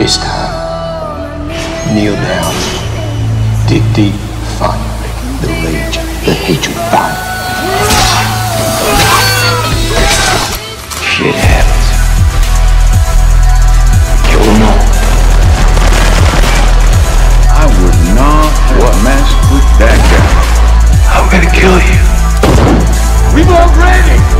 It's time. Kneel down. Dig deep. Find the rage, the hatred. Find. Shit happens. Kill them all. I would not what? mess with that guy. I'm gonna kill you. We were ready.